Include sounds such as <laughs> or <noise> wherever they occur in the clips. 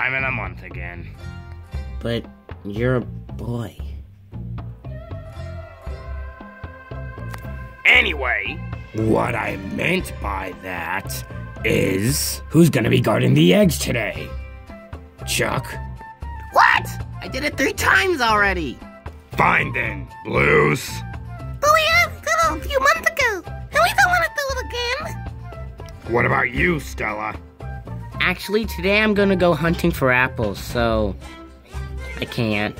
time in a month again. But you're a boy. Anyway, what I meant by that is who's gonna be guarding the eggs today? Chuck? What? I did it three times already. Fine then, Blues. But we had it a few months ago, and we don't want to do it again. What about you, Stella? Actually, today I'm gonna go hunting for apples, so I can't.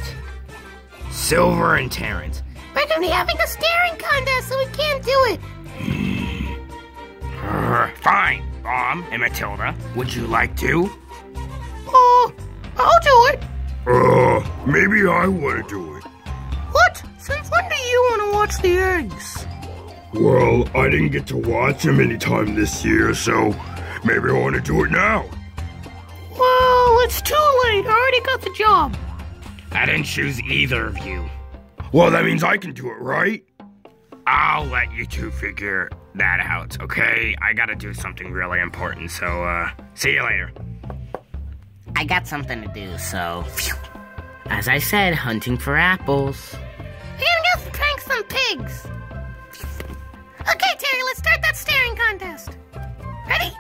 Silver and Terrence. We're gonna be having a staring contest, so we can't do it. <sighs> Fine, Bomb and Matilda. Would you like to? Oh, I'll do it. Uh, maybe I want to do it. What? Since when do you want to watch the eggs? Well, I didn't get to watch them anytime this year, so maybe I want to do it now. Well, it's too late. I already got the job. I didn't choose either of you. Well, that means I can do it, right? I'll let you two figure that out, okay? I gotta do something really important, so, uh, see you later. I got something to do, so. Phew. As I said, hunting for apples. We're gonna go prank some pigs. Okay, Terry, let's start that staring contest. Ready?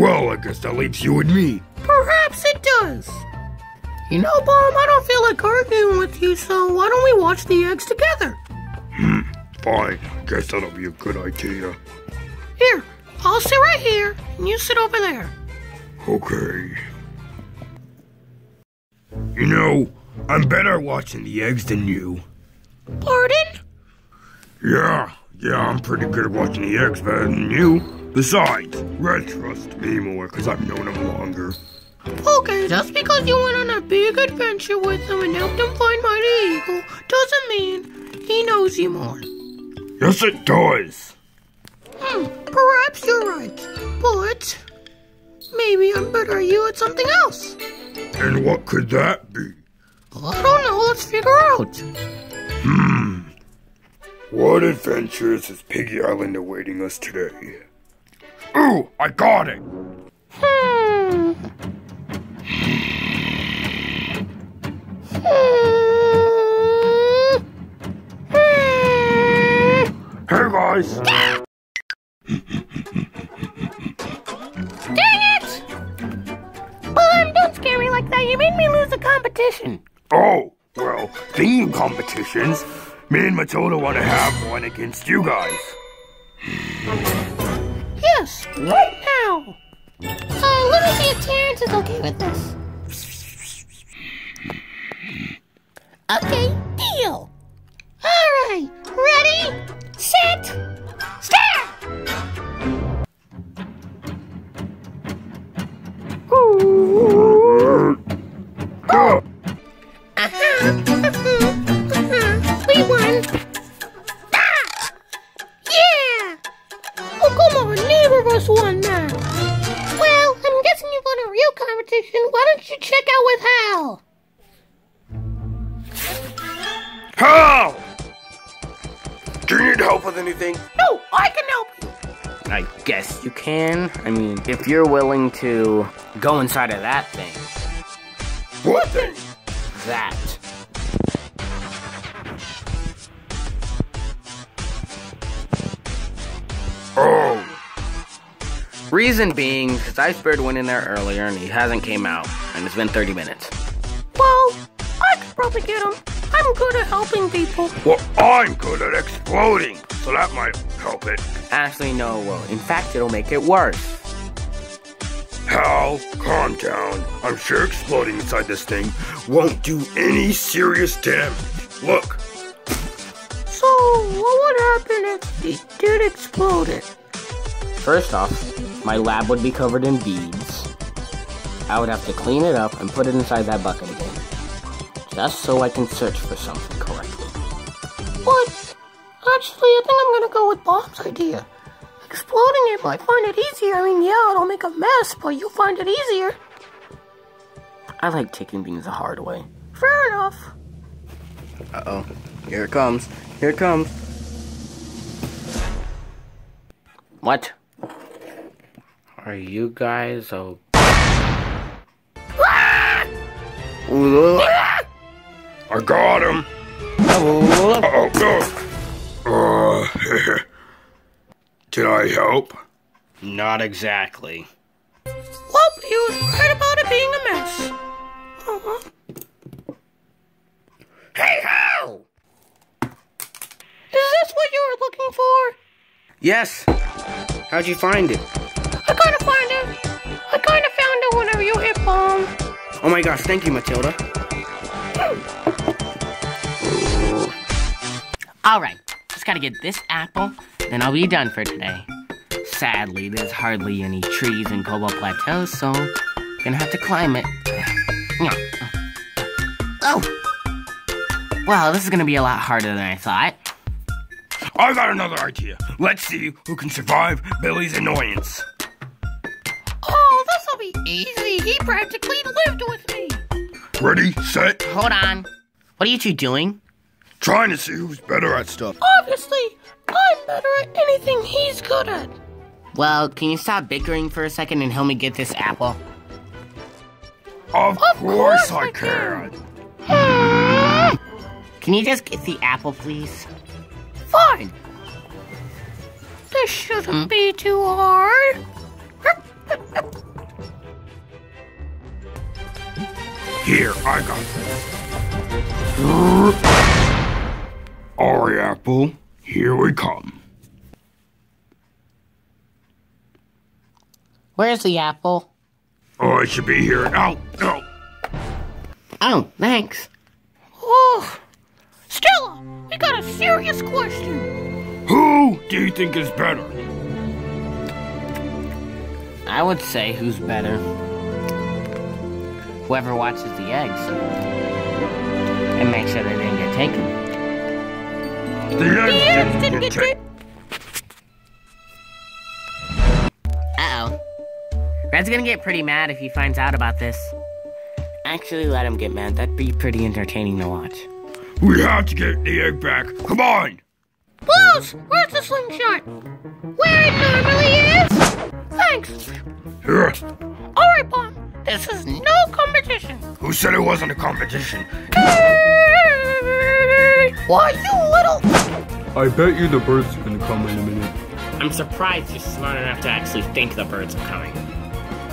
Well, I guess that leaves you and me. Perhaps it does. You know, Bomb, I don't feel like arguing with you, so why don't we watch the eggs together? Hmm, fine, I guess that'll be a good idea. Here, I'll sit right here, and you sit over there. Okay. You know, I'm better watching the eggs than you. Pardon? Yeah, yeah, I'm pretty good at watching the eggs better than you. Besides, Red trusts me more because I've known him longer. Okay, just because you went on a big adventure with him and helped him find Mighty Eagle doesn't mean he knows you more. Yes, it does. Hmm, perhaps you're right, but maybe I'm better at you at something else. And what could that be? I don't know, let's figure out. Hmm. What adventures is Piggy Island awaiting us today? Ooh, I got it! Hmm. Hmm. Hmm. Hey guys! Dang it! Bomb, don't scare me like that. You made me lose the competition. Oh, well, thinking competitions, me and Matilda want to have one against you guys. Yes, right now. Uh, let me see if Terrence is okay with this. Okay, No, I can help you. I guess you can. I mean, if you're willing to go inside of that thing. What thing? That. Oh, Reason being, because I spared one in there earlier and he hasn't came out, and it's been 30 minutes. Well, I could probably get him. I'm good at helping people. well, I'm good at exploding, so that might help it. Actually, no, it won't. In fact, it'll make it worse. Hal, calm down. I'm sure exploding inside this thing won't do any serious damage. Look, So, what would happen if it did explode it? First off, my lab would be covered in beads. I would have to clean it up and put it inside that bucket again. Just so I can search for something correctly. But, actually, I think I'm gonna go with Bomb's idea. Exploding it might find it easier. I mean, yeah, it'll make a mess, but you'll find it easier. I like taking things the hard way. Fair enough. Uh oh. Here it comes. Here it comes. What? Are you guys okay? I got him. Uh oh, no. Did I help? Not exactly. Well, he was right about it being a mess. Uh-huh. Hey ho! Is this what you were looking for? Yes. How'd you find it? I kind of find it. I kind of found it whenever you hit bomb. Oh my gosh, thank you, Matilda. Alright, just gotta get this apple, then I'll be done for today. Sadly, there's hardly any trees in Cobalt Plateau, so I'm gonna have to climb it. Oh! Well, this is gonna be a lot harder than I thought. I got another idea. Let's see who can survive Billy's annoyance. Oh, this'll be easy. He practically lived with me. Ready, set, Hold on. What are you two doing? trying to see who's better at stuff. Obviously, I'm better at anything he's good at. Well, can you stop bickering for a second and help me get this apple? Of, course course, I I can. Can you just get the apple, please? Fine. This shouldn't hmm? be too hard. Here, I got this. Alright, Apple, here we come. Where's the apple? Oh, I should be here. Ow, no. Oh, thanks. Oh, Stella, we got a serious question. Who do you think is better? I would say who's better? Whoever watches the eggs. And make sure they didn't get taken. The eggs eggs didn't didn't get get taken. Red's gonna get pretty mad if he finds out about this. Actually, let him get mad. That'd be pretty entertaining to watch. We have to get the egg back. Come on. Blues, where's the slingshot? Where it normally is. Thanks. Here. All right, Bomb. This is no competition. Who said it wasn't a competition? Hey! Why, you little... I bet you the birds are gonna come in a minute. I'm surprised you're smart enough to actually think the birds are coming.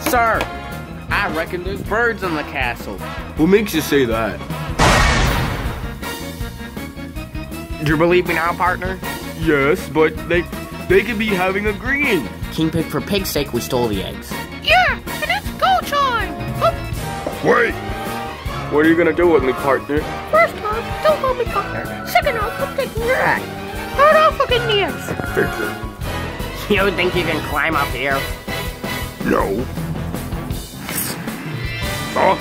Sir, I reckon there's birds in the castle. What makes you say that? Do you believe me now, partner? Yes, but they they could be having a green. King Pig for pig's sake, we stole the eggs. Yeah, and it's go time. Hup. Wait. What are you gonna do with me, partner? First off, don't call me partner. Second off, I'm taking your hat. Third off, I'm getting the eggs. Figure. You think you can climb up here? No. Huh?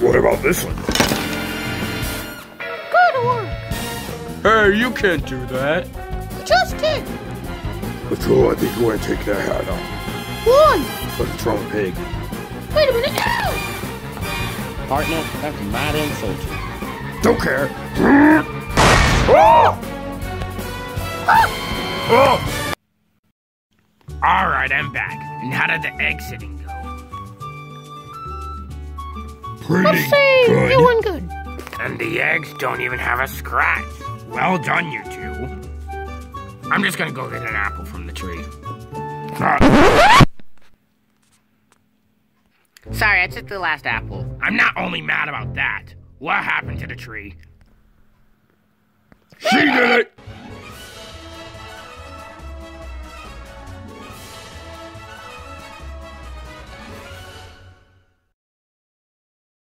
What about this one? Good work. Hey, you can't do that. Just did. Patrol, I think you want to take that hat off. One. But it's wrong pig. Wait a minute. Ow! Partner, that's mad insult. Don't care. Ah! Oh! Alright, I'm back. And how did the exiting go? Pretty I'll say good. you won good. And the eggs don't even have a scratch. Well done, you two. I'm just gonna go get an apple from the tree. Ah, <laughs> Sorry, I took the last apple. I'm not only mad about that. What happened to the tree? she did it.